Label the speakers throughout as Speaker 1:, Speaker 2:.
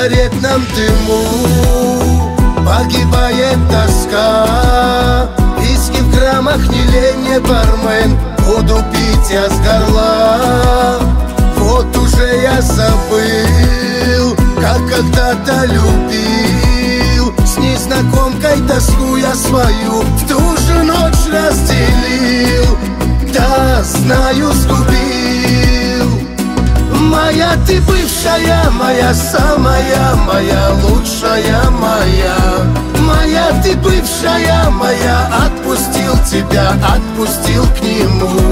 Speaker 1: сигаретном дыму Погибает тоска. Виски в граммах не лень, бармен Воду пить я с горла. Вот уже я забыл Как когда-то любил. С незнакомкой тоску я свою В ту же ночь разделил. Да, знаю, Моя ты бывшая, моя самая, моя лучшая моя. Моя ты бывшая, моя Отпустил тебя, отпустил к нему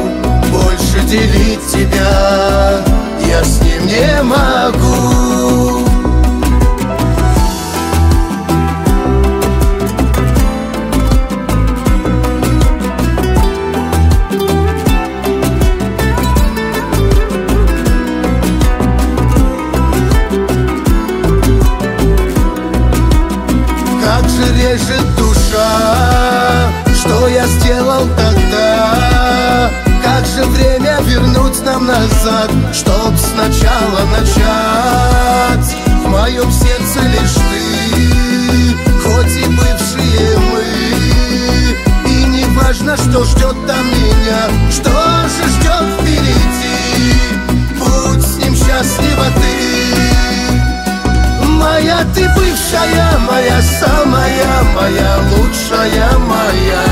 Speaker 1: режет душа Что я сделал тогда? Как же время вернуть нам назад Чтоб сначала начать В моем сердце лишь ты Хоть и бывшие мы И не важно, что ждет там моя лучшая моя.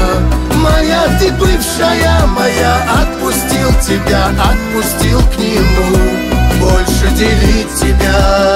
Speaker 1: Моя ты бывшая моя, отпустил тебя, отпустил к нему. Больше делить тебя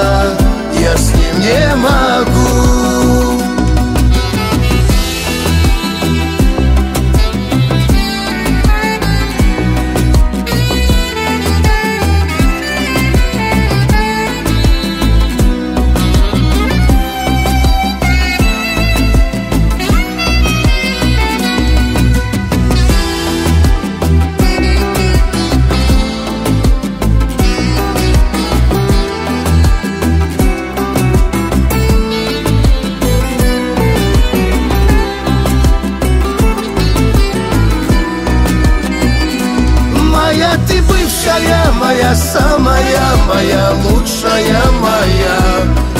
Speaker 1: моя самая, моя лучшая моя.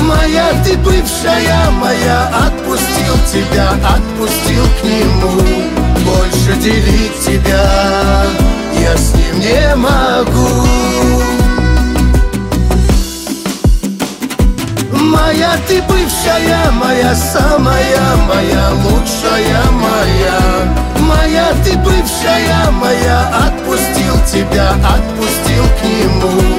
Speaker 1: Моя ты бывшая моя Отпустил тебя, отпустил к нему. Больше делить тебя я с ним не могу. Моя ты бывшая, моя самая, моя лучшая моя. Моя ты бывшая моя, отпустил тебя, отпустил к нему